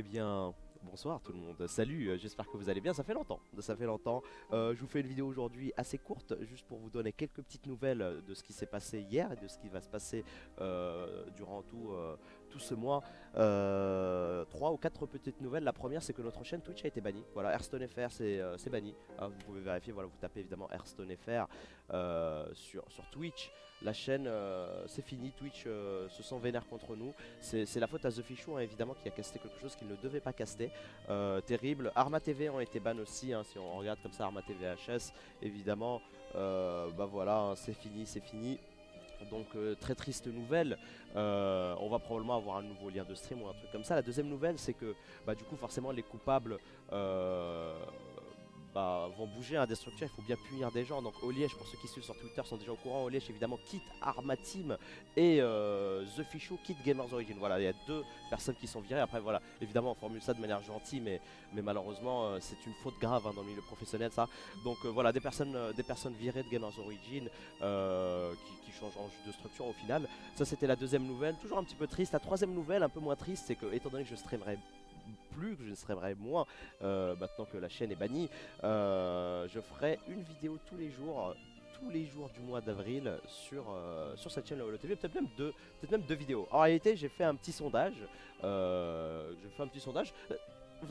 Eh bien, bonsoir tout le monde. Salut, euh, j'espère que vous allez bien. Ça fait longtemps, ça fait longtemps. Euh, je vous fais une vidéo aujourd'hui assez courte, juste pour vous donner quelques petites nouvelles de ce qui s'est passé hier et de ce qui va se passer euh, durant tout, tout ce mois. Euh, Trois ou quatre petites nouvelles. La première, c'est que notre chaîne Twitch a été bannie. Voilà, Hearthstone FR, c'est euh, c'est banni. Ah, vous pouvez vérifier. Voilà, vous tapez évidemment Hearthstone FR euh, sur, sur Twitch. La chaîne, euh, c'est fini. Twitch euh, se sent vénère contre nous. C'est la faute à The Fichou, hein, évidemment, qui a casté quelque chose qu'il ne devait pas caster. Euh, terrible. Arma TV ont été ban aussi, hein, si on regarde comme ça Arma TV HS, évidemment. euh, bah voilà, hein, c'est fini, c'est fini. Donc euh, très triste nouvelle, Euh, on va probablement avoir un nouveau lien de stream ou un truc comme ça. La deuxième nouvelle c'est que bah, du coup forcément les coupables euh, bah, vont bouger à des structures, il faut bien punir des gens. Donc Oliège, pour ceux qui suivent sur Twitter sont déjà au courant, Oliège évidemment quitte Arma et euh, The Fichou quitte Gamers Origin. Voilà, il y a deux personnes qui sont virées. Après voilà, évidemment on formule ça de manière gentille, mais, malheureusement euh, c'est une faute grave hein, dans le milieu professionnel ça. Donc euh, voilà, des personnes, virées de Gamers Origin qui, qui changent de structure au final. Ça c'était la deuxième nouvelle, toujours un petit peu triste. La troisième nouvelle, un peu moins triste, c'est que étant donné que je streamerai plus, que je streamerai moins euh, maintenant que la chaîne est bannie, euh, je ferai une vidéo tous les jours. Tous les jours du mois d'avril sur, euh, sur cette chaîne Lolo TV, peut-être même deux, peut-être même deux vidéos. En réalité, j'ai fait un petit sondage. J'ai fait un petit sondage.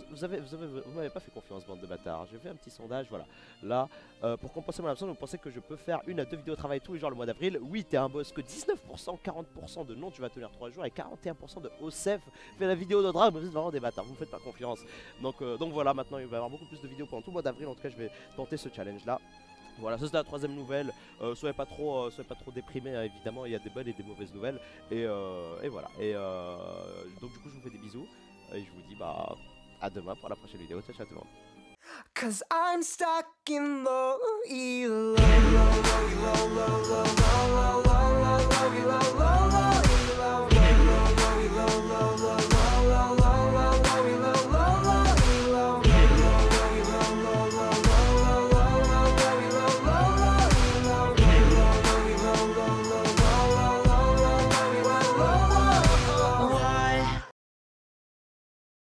Vous, avez, vous avez, vous m'avez pas fait confiance, bande de bâtards. J'ai fait un petit sondage, voilà. Là, euh, pour compenser mon absence, vous pensez que je peux faire une à deux vidéos de travail tous les jours le mois d'avril? Oui, t'es un boss que 19%, 40% de non, tu vas tenir 3 jours et 41% de OSEF fait la vidéo de drag, vous êtes vraiment des bâtards, vous me faites pas confiance. Donc, euh, donc voilà, maintenant il va y avoir beaucoup plus de vidéos pendant tout le mois d'avril. En tout cas, je vais tenter ce challenge là. Voilà, ça c'est la troisième nouvelle. Euh, soyez pas trop, soyez pas trop déprimés. hein, évidemment, il y a des bonnes et des mauvaises nouvelles. Et, euh, et voilà. Et donc du coup, je vous fais des bisous et je vous dis bah à demain pour la prochaine vidéo. Ciao, ciao tout le monde.